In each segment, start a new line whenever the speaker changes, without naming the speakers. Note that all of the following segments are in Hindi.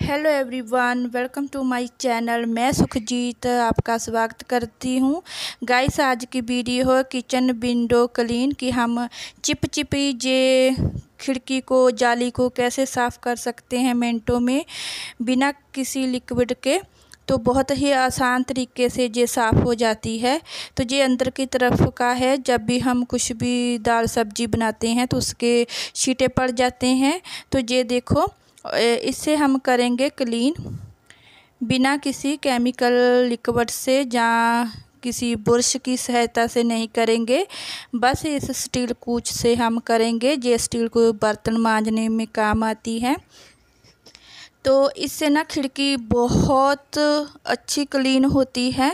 Hello everyone welcome to my channel मैं सुखजीत आपका स्वागत करती हूँ। गाइस आज की वीडियो किचन विंडो क्लीन कि हम चिप चिपी जे खिड़की को, जाली को कैसे साफ़ कर सकते हैं मिनटों में बिना किसी लिक्विड के तो बहुत ही आसान तरीके से ये साफ़ हो जाती है। तो ये अंदर की तरफ़ का है, जब भी हम कुछ भी दाल सब्ज़ी बनाते हैं तो उसके छीटे पड़ जाते हैं। तो ये देखो इससे हम करेंगे क्लीन बिना किसी केमिकल लिक्विड से या किसी बुरश की सहायता से नहीं करेंगे. बस इस स्टील कूच से हम करेंगे, ये स्टील को बर्तन मांजने में काम आती है. तो इससे ना खिड़की बहुत अच्छी क्लीन होती है.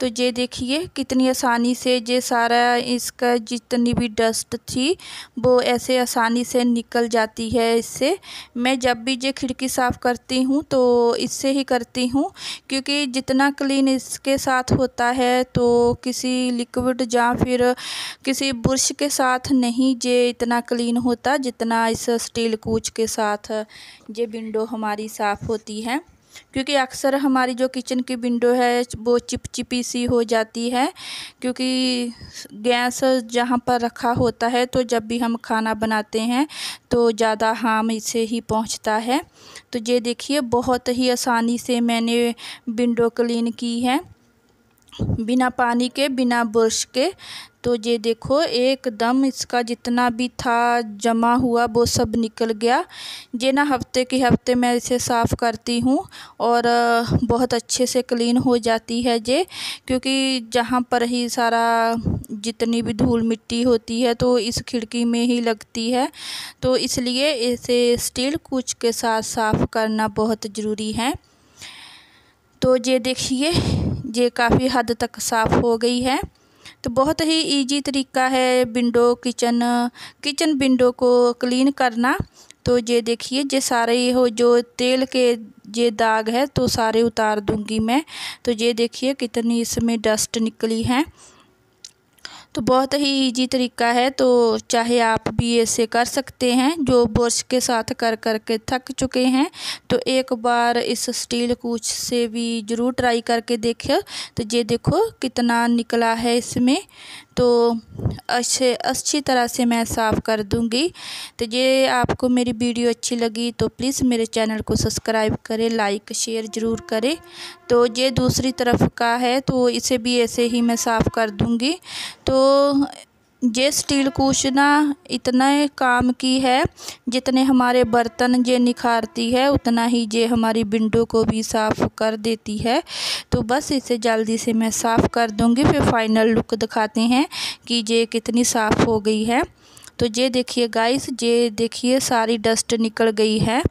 तो ये देखिए कितनी आसानी से ये सारा इसका जितनी भी डस्ट थी, वो ऐसे आसानी से निकल जाती है इससे। मैं जब भी ये खिड़की साफ़ करती हूँ तो इससे ही करती हूँ, क्योंकि जितना क्लीन इसके साथ होता है तो किसी लिक्विड या फिर किसी ब्रश के साथ नहीं ये इतना क्लीन होता जितना इस स्टील कूच के साथ ये विंडो हमारी साफ़ होती है। क्योंकि अक्सर हमारी जो किचन की विंडो है, वो चिपचिपी सी हो जाती है, क्योंकि गैस जहाँ पर रखा होता है तो जब भी हम खाना बनाते हैं तो ज़्यादा हार्म इसे ही पहुँचता है। तो ये देखिए, बहुत ही आसानी से मैंने विंडो क्लीन की है। बिना पानी के, बिना ब्रश के। तो ये देखो, एकदम इसका जितना भी था, जमा हुआ, वो सब निकल गया। ये ना हफ़्ते के हफ़्ते मैं इसे साफ़ करती हूँ और बहुत अच्छे से क्लीन हो जाती है ये। क्योंकि जहाँ पर ही सारा जितनी भी धूल मिट्टी होती है तो इस खिड़की में ही लगती है। तो इसलिए इसे स्टील कुछ के साथ साफ़ करना बहुत ज़रूरी है। तो ये देखिए ये काफ़ी हद तक साफ़ हो गई है। तो बहुत ही इजी तरीका है विंडो किचन किचन विंडो को क्लीन करना। तो ये देखिए, ये सारे हो, जो तेल के ये दाग है तो सारे उतार दूँगी मैं। तो ये देखिए, कितनी इसमें डस्ट निकली है। तो बहुत ही इजी तरीका है। तो चाहे आप भी ऐसे कर सकते हैं, जो ब्रश के साथ कर कर के थक चुके हैं तो एक बार इस स्टील कूच से भी ज़रूर ट्राई करके देखें तो ये देखो कितना निकला है इसमें। तो अच्छे, अच्छी तरह से मैं साफ़ कर दूँगी। तो ये आपको मेरी वीडियो अच्छी लगी तो प्लीज़ मेरे चैनल को सब्सक्राइब करें लाइक शेयर ज़रूर करें। तो ये दूसरी तरफ़ का है तो इसे भी ऐसे ही मैं साफ़ कर दूँगी। तो ये स्टील कुशना इतना काम की है, जितने हमारे बर्तन ये निखारती है, उतना ही ये हमारी विंडो को भी साफ़ कर देती है। तो बस इसे जल्दी से मैं साफ़ कर दूँगी, फिर फाइनल लुक दिखाते हैं कि ये कितनी साफ़ हो गई है। तो ये देखिए गाइस ये देखिए सारी डस्ट निकल गई है।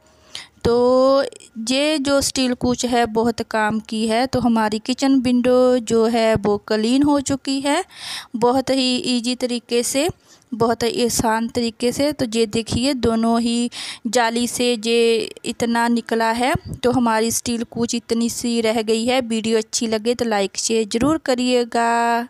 तो ये जो स्टील कूच है, बहुत काम की है। तो हमारी किचन विंडो जो है, वो क्लीन हो चुकी है। बहुत ही इजी तरीके से, बहुत ही आसान तरीके से। तो ये देखिए, दोनों ही जाली से ये इतना निकला है। तो हमारी स्टील कूच इतनी सी रह गई है। वीडियो अच्छी लगे तो लाइक, शेयर ज़रूर करिएगा।